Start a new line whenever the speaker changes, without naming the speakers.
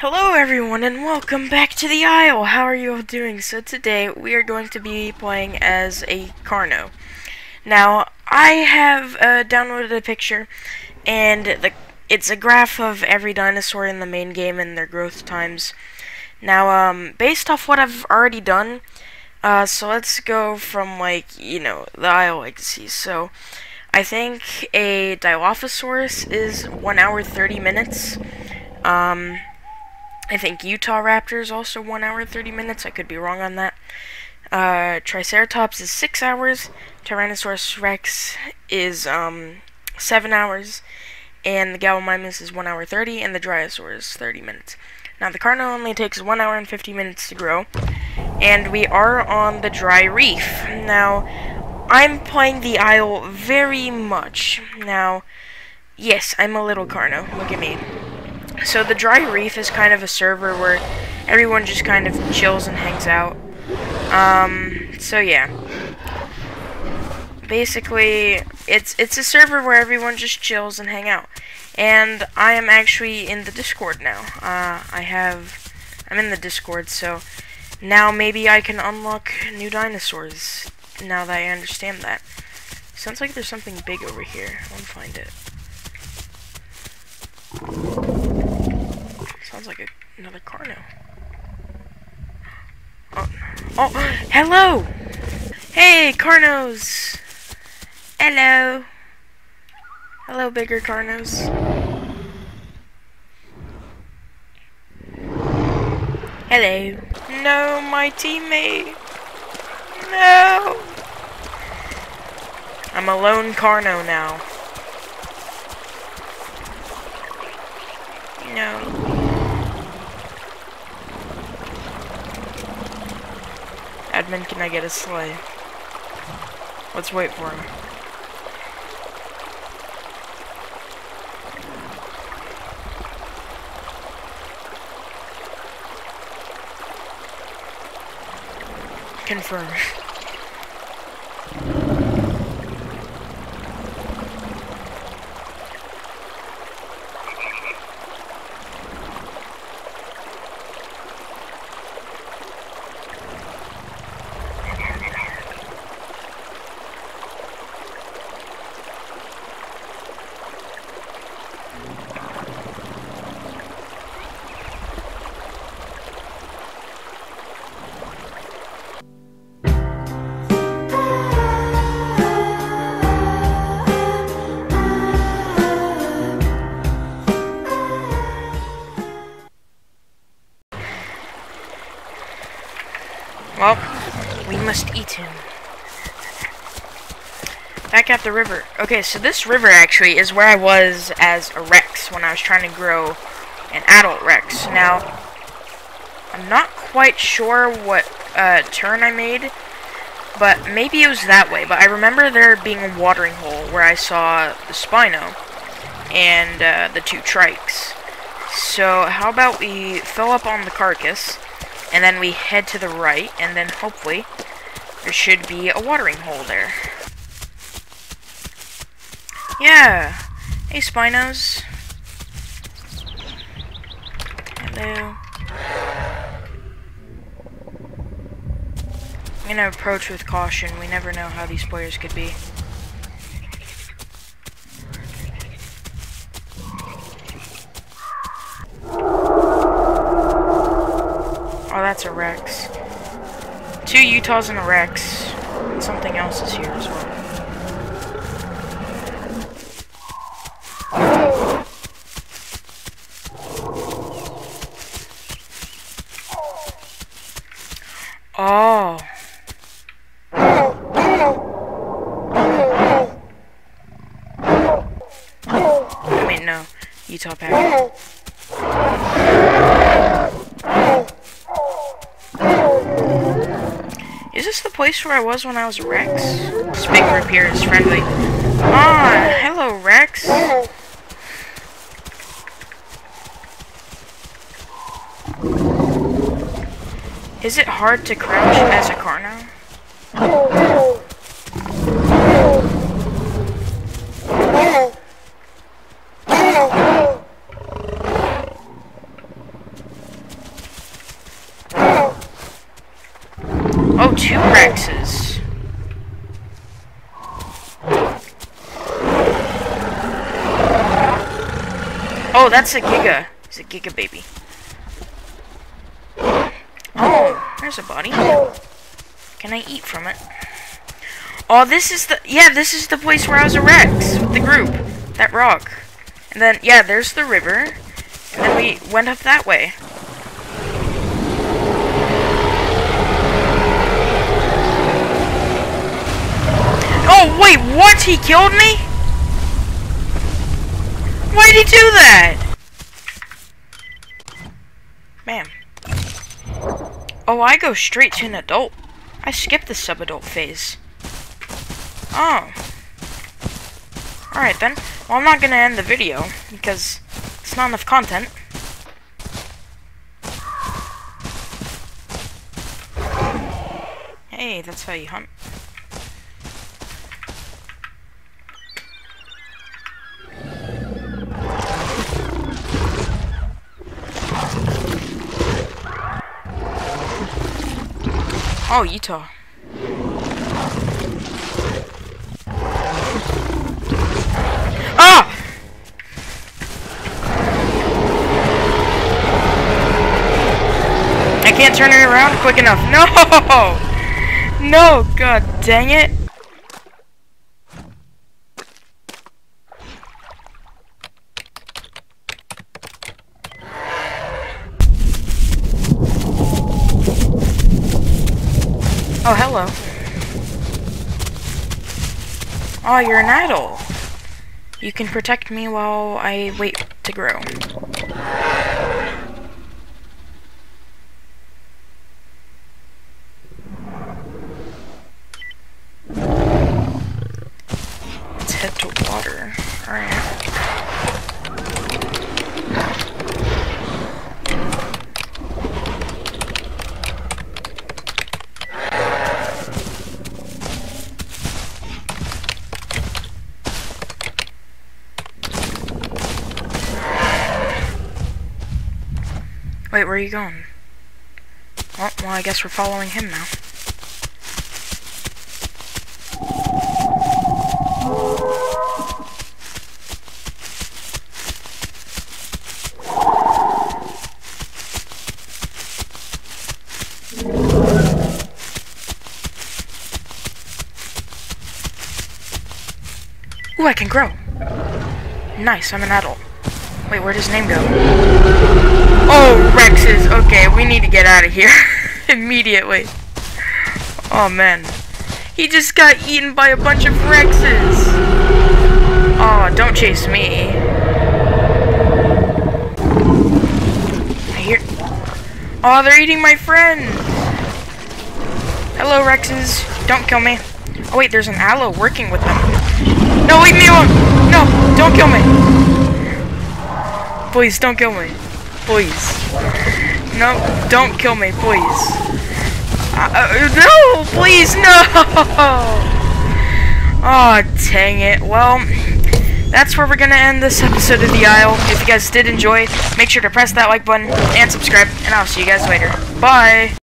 Hello everyone and welcome back to the Isle. How are you all doing? So today we are going to be playing as a Carno. Now I have uh, downloaded a picture and the it's a graph of every dinosaur in the main game and their growth times. Now um based off what I've already done, uh, so let's go from like you know the Isle Legacy. So I think a Dilophosaurus is one hour thirty minutes. Um, I think Utah Raptors also 1 hour 30 minutes. I could be wrong on that. Uh, Triceratops is 6 hours. Tyrannosaurus Rex is um, 7 hours. And the Gallimimus is 1 hour 30. And the Dryosaur is 30 minutes. Now, the Carno only takes 1 hour and 50 minutes to grow. And we are on the dry reef. Now, I'm playing the Isle very much. Now, yes, I'm a little Carno. Look at me. So the Dry Reef is kind of a server where everyone just kind of chills and hangs out. Um, so yeah. Basically, it's it's a server where everyone just chills and hang out. And I am actually in the Discord now. Uh, I have, I'm in the Discord, so now maybe I can unlock new dinosaurs. Now that I understand that. Sounds like there's something big over here. I want to find it. Like a, another Carno. Oh, oh, hello! Hey, Carnos! Hello! Hello, bigger Carnos. Hello. No, my teammate. No! I'm a lone Carno now. No. Admin, can I get a slay? Let's wait for him. Confirm. Well, we must eat him. Back at the river. Okay, so this river actually is where I was as a Rex when I was trying to grow an adult Rex. Now, I'm not quite sure what uh, turn I made, but maybe it was that way. But I remember there being a watering hole where I saw the Spino and uh, the two trikes. So how about we fill up on the carcass, and then we head to the right, and then hopefully there should be a watering hole there. Yeah. Hey, Spinos. Hello. I'm gonna approach with caution. We never know how these players could be. That's a Rex. Two Utahs and a Rex. And something else is here as well. Oh. I mean, no. Utah pack. This the place where I was when I was Rex? Here is friendly. Ah, hello, Rex. Is it hard to crouch as a Carno? Oh, Oh, that's a Giga. It's a Giga baby. Oh, there's a body. Can I eat from it? Oh, this is the... Yeah, this is the place where I was a Rex with the group. That rock. And then, yeah, there's the river. And then we went up that way. Oh, wait, what? He killed me? Why'd he do that? Man. Oh, I go straight to an adult. I skipped the sub-adult phase. Oh. Alright then. Well, I'm not gonna end the video, because it's not enough content. Hey, that's how you hunt. Oh, Utah. Ah! I can't turn it around quick enough. No! No, god dang it. Oh, hello. Oh, you're an idol. You can protect me while I wait to grow. Let's head to water. Alright. Wait, where are you going? Well, I guess we're following him now. Ooh, I can grow. Nice, I'm an adult. Wait, where'd his name go? Oh, Rexes. Okay, we need to get out of here. Immediately. Oh, man. He just got eaten by a bunch of Rexes. Oh, don't chase me. I hear... Oh, they're eating my friend. Hello, Rexes. Don't kill me. Oh, wait, there's an Allo working with them. No, leave me alone. No, don't kill me. Please, don't kill me. Please. No, don't kill me, please. Uh, uh, no, please, no! Oh, dang it. Well, that's where we're gonna end this episode of The Isle. If you guys did enjoy, make sure to press that like button and subscribe, and I'll see you guys later. Bye!